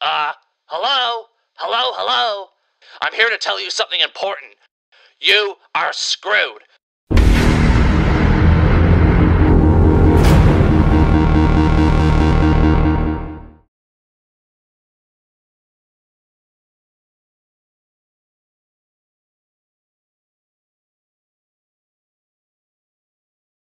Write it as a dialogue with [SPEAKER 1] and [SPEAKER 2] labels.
[SPEAKER 1] Uh, hello? Hello, hello? I'm here to tell you something important. You are screwed.